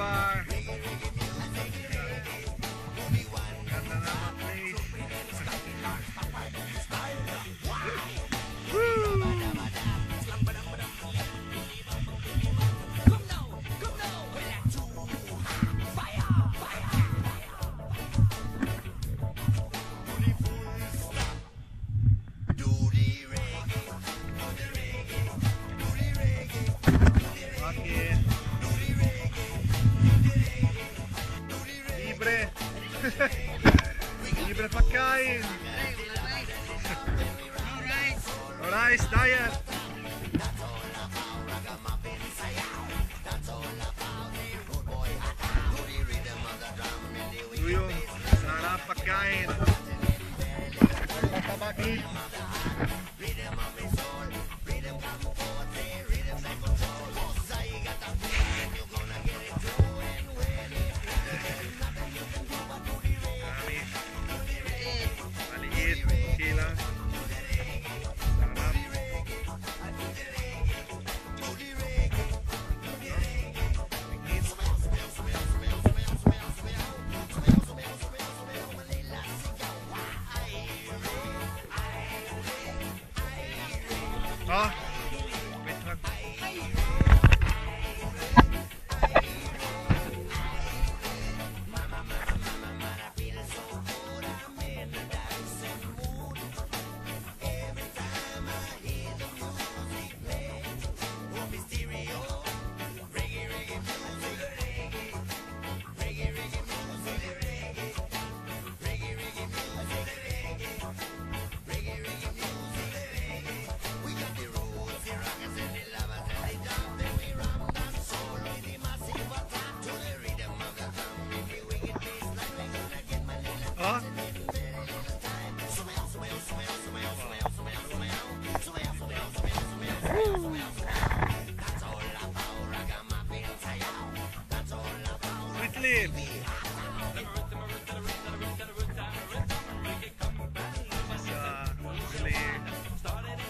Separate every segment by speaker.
Speaker 1: sandbar. Libre pagkain. No rice diet.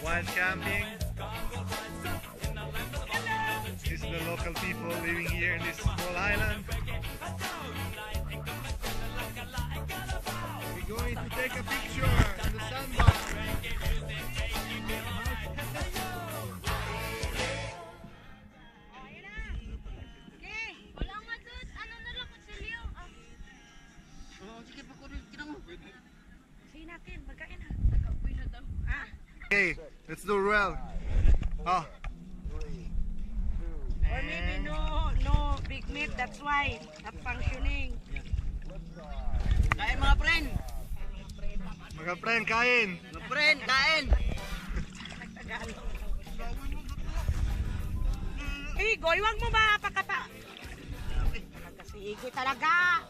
Speaker 1: Wild camping. These are the local people living here in this small island. We're going to take a picture in the sandbar.
Speaker 2: Natin, magkain ha. Nag-uwi na daw. Ah,
Speaker 1: Okay, let's do well. Oh,
Speaker 2: or maybe no, no big meat, that's why. Not functioning.
Speaker 3: Kain mga friend.
Speaker 1: mga friend, kain.
Speaker 3: Mga friend, kain.
Speaker 2: Tagalog. Eh, Goy, wag mo ba pakapa? Nagkasigi talaga.